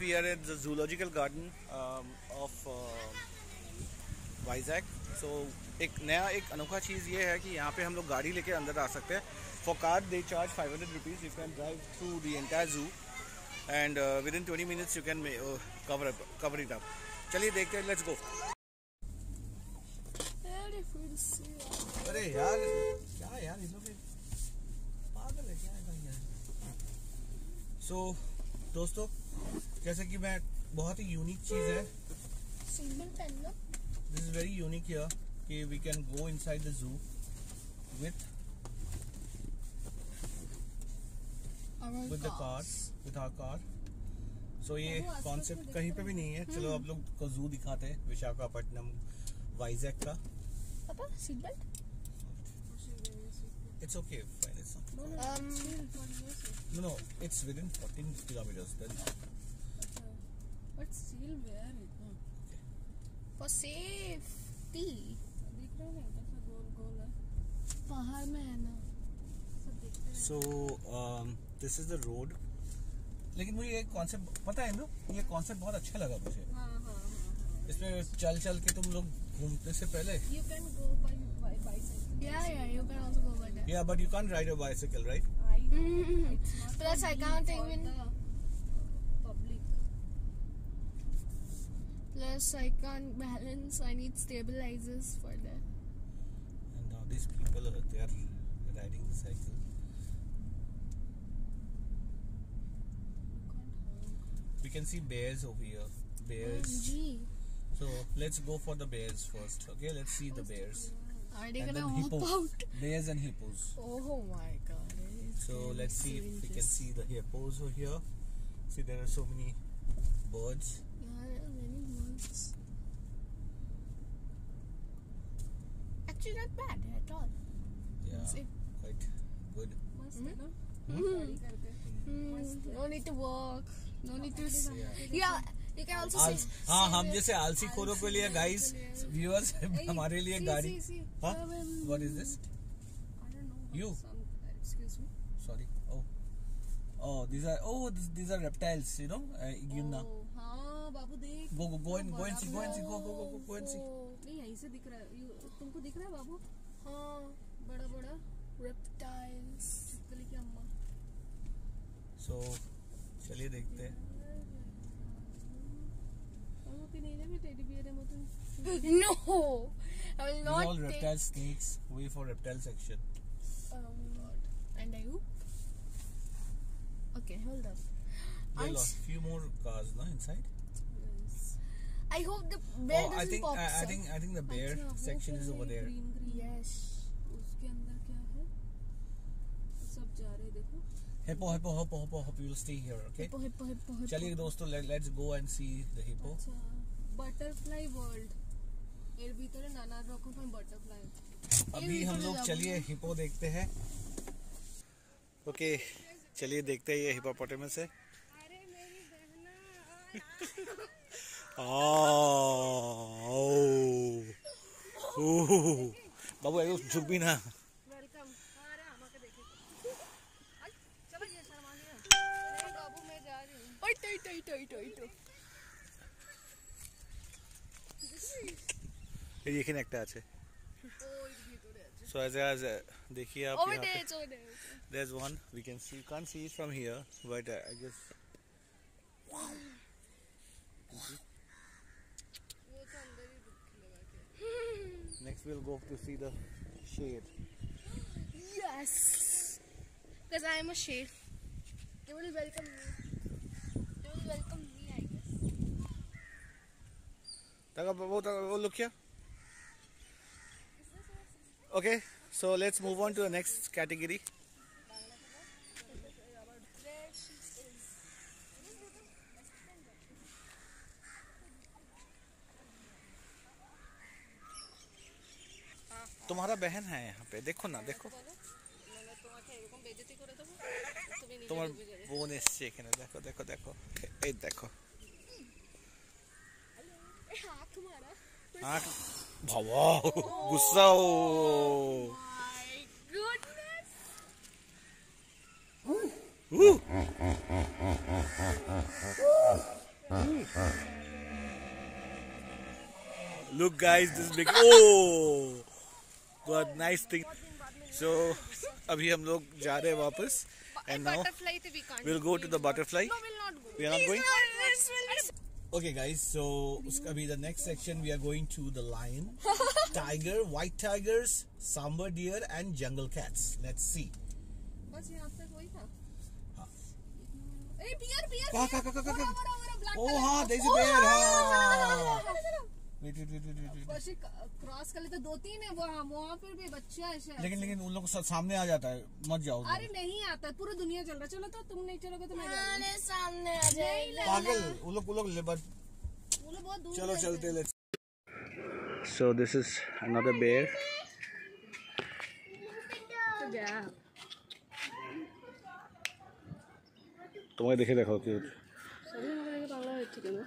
We are at the zoological garden um, of uh, Vizag so so, एक नया एक अनोखा चीज़ ये है कि यहाँ पे हम लोग गाड़ी लेके अंदर आ सकते हैं। For car they charge five hundred rupees you can drive through the entire zoo and within twenty minutes you can cover cover it up चलिए देखते हैं लेट्स गो अरे यार क्या यार इन लोग पागल है क्या है सो so, दोस्तों जैसे कि मैं बहुत ही यूनिक चीज़ है। This is very unique here कि we can go inside the zoo with with the car with our car so ये कॉन्सेप्ट कहीं पे भी नहीं है चलो आप लोग को जू दिखाते हैं विशाखापट्टनम वाइजैक का। पापा seat belt it's okay Um, no, no, it's within 14 kilometers. Then. But still, where it? for safety दिख रहा है कैसा गोल गोल है पहाड़ में है ना so um, this is the road लेकिन मुझे एक कॉन्सेप्ट पता है ना ये कॉन्सेप्ट बहुत अच्छा लगा मुझे हाँ, हाँ, हाँ, इसमें चल चल के तुम लोग घूमने से पहले you can go by, by bicycle yeah yeah you can also go by that yeah but you can't ride a bicycle right I plus I can't even Public. Plus, I can't balance. I need stabilizers for that. And now these people are they are riding the cycle. We can see bears over here. Bears. OMG. So let's go for the bears first. Okay, let's see the bears. Are they and gonna hop hippos. out? Bears and hippos. Oh my god. So let's see if we can see the hippos over here. See, there are so many birds. Actually, not bad at all. Yeah, quite good. Mm. Mm. No need to walk. No need to. Yeah. You can also Al- हाँ हम जैसे आलसी खोरों के लिए guys viewers हमारे लिए गाड़ी हाँ what is this you sorry oh oh these are oh these, these are reptiles you know uh, gimna oh. बाबू देख go go go and go and see go and see go go go go and see नहीं यहीं से दिख रहा है तुमको दिख रहा है बाबू हाँ बड़ा बड़ा रेप्टाइल्स चितली की अम्मा सो चलिए देखते हैं No, I will not. These all reptile snakes. Way for reptile section. Um, and I hope. Okay, hold up. There are few more cars, no, inside. I hope the bear oh, doesn't I think, pop. I, I think I think the bear section is over there. Green, green. Yes. उसके अंदर क्या है? सब जा रहे देखो. Hippo, hippo, hippo, hippo, hippo. You'll stay here, okay? Hippo, hippo, hippo, hippo. चलिए दोस्तों, let, let's go and see the hippo. अच्छा. Butterfly world. এর ভিতরে নানা রকমের বাটারফ্লাই अभी हम लोग चलिए हिप्पो देखते हैं ओके चलिए देखते हैं ये हिप्पोपोटामस है अरे मेरी बहना বাবু একটু ঝুঁকবি না এখানে একটা আছে So as as uh, देखिए आप यहाँ पे there's one we can see can't see it from here but uh, I guess wow Next we'll go to see the shade. Yes. Because I am a shade. They will welcome me. They will welcome me, I guess. Taka, look here. Okay, so let's move on to the next category. तुम्हारा बहन है यहाँ पे देखो ना देखो তোমার বোন এসছে এখানে দেখো দেখো দেখো এই দেখো भवाओ गुस्सा हो look guys this big oh what nice thing. So अभी हम लोग जा रहे हैं वापस and now will go to the butterfly we are not going No, we'll not go. We are not going. This will be Okay, guys. So, उसका भी the next section we are going to the lion, tiger, white tigers, sambar deer, and jungle cats. Let's see. बस यहाँ तक वही था हाँ। ए beer beer कहाँ, कहाँ, कहाँ, कहाँ, बड़ा, कहाँ? बड़ा, बड़ा, black Oh, color हाँ, का। there is a Oh, bear, हाँ, हाँ। चलो, चलो, चलो, चलो, चलो। Wait, wait, wait, wait, wait, wait. बस क्रॉस कर लेते दो तीन है वहाँ वहाँ पर भी बच्चा है शायद लेकिन लेकिन उन लोग को सामने आ जाता है मत जाओ अरे नहीं आता है, पूरा दुनिया चल रहा है चलो तो तुम नहीं चलोगे तो मैं जाऊंगी। सामने आ जाएगी पागल उन लोग उन लोग ले- but वो लोग बहुत दूर चलो रहते चलते let's so this is another bear तो गया তোমাকে দেখে দেখো কি सभी हमारे पागल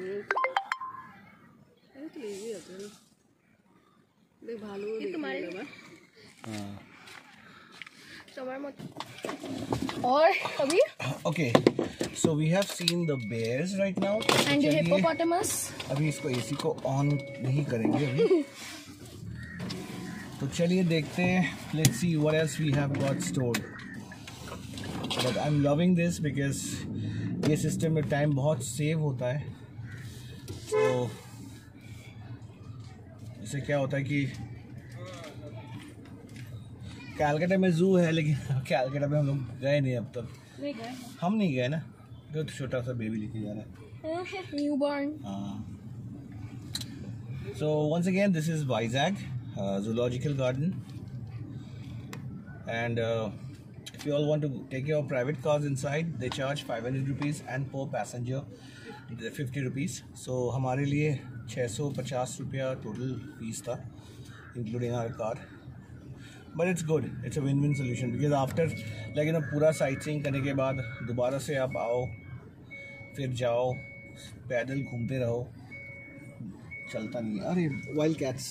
हाँ तुम्हारे मत और अभी? Okay so we have seen the bears right now and hippopotamus अभी इसको एसी को ऑन नहीं करेंगे अभी। तो चलिए देखते हैं let's see what else we have got stored but I am loving this because ये सिस्टम में टाइम बहुत सेव होता है। तो उससे क्या होता है कि कैलकाटा में जू है लेकिन कैलकाटा में हम लोग गए नहीं अब तक। हम नहीं गए ना? तो छोटा सा बेबी लेके जा रहा है। So once again this is Vizag zoological garden and if you all want to take your private cars inside they charge 500 rupees and per passenger 50 rupees so so, हमारे लिए 650 रुपया total fees था, including our car. But it's good. It's a win-win solution because after like you know पूरा sightseeing करने के बाद दोबारा से आप आओ फिर जाओ पैदल घूमते रहो चलता नहीं है अरे वाइल्ड कैट्स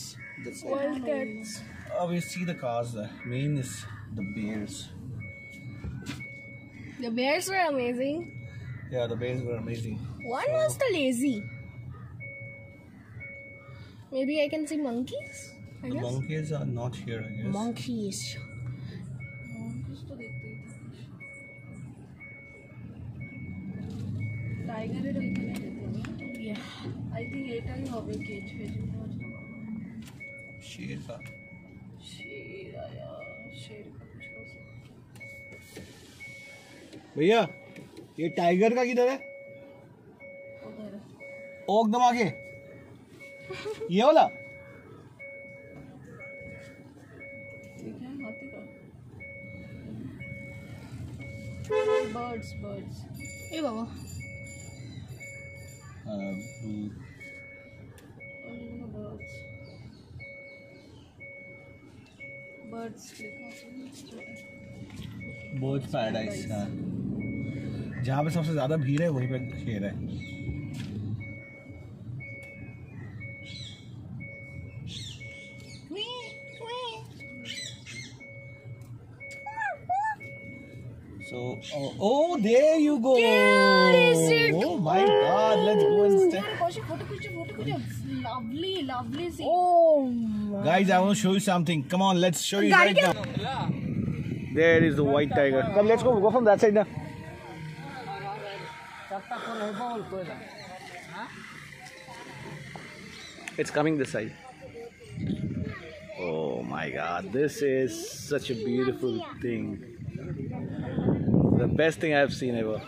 वाइल्ड कैट्स अब see the cars main is the bears The bears were amazing. yeah the bears were amazing One so, was the lazy. Maybe I can see monkeys. I the guess? monkeys are not here, I guess. Monkeys. Tiger I think एटा ही होवे cage पे जो शेर का शेर आया शेर का कुछ भैया ये टाइगर का किधर है उधर ओक दबा के ये वाला? ठीक है हाथी का। बर्ड्स बर्ड्स ए बाबा। बर्ड्स बर्ड्स बोझ पैराडाइज हाँ जहाँ पे सबसे ज़्यादा भीड़ है वहीं पे शेर है। So, oh, oh there you go. Oh my god, let's go and stand. Lovely, lovely scene. Oh, guys, I want to show you something. Come on, let's show you right now. There is the white tiger. Come, let's go. Go from that side now. It's coming this side. Oh my god, this is such a beautiful thing. The best thing I've seen ever.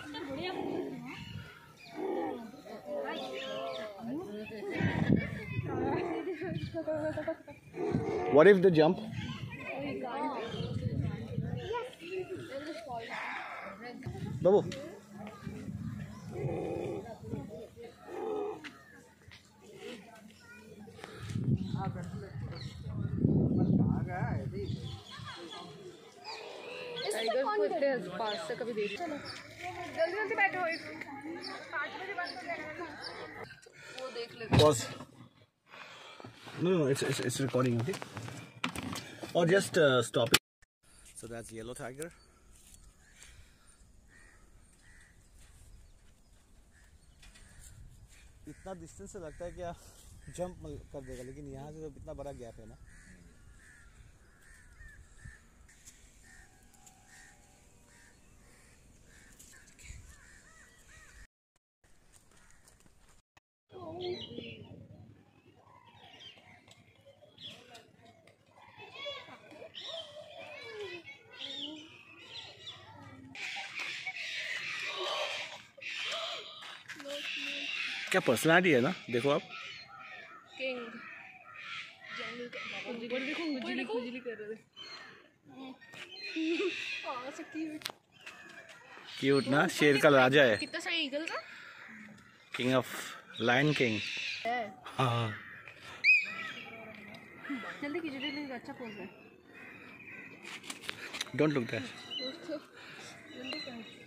What if the jump? Babu. पास से कभी देख चलो जल्दी जल्दी बैठो वो देख ले Pause. No, no, it's, it's, it's recording, okay? Or just uh, stop it. So that's yellow tiger. इतना डिस्टेंस से लगता है क्या जंप कर देगा लेकिन यहाँ से तो इतना बड़ा गैप है ना क्या पर्सनालिटी है ना? देखो आप। क्यूट ना? शेर का राजा है। कितना सही ईगल का किंग ऑफ़ लायन किंग हाँ। जल्दी कीजिए जल्दी अच्छा पोज है। डोंट लुक दैट जल्दी कर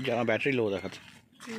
यहाँ बैटरी लो रखा था।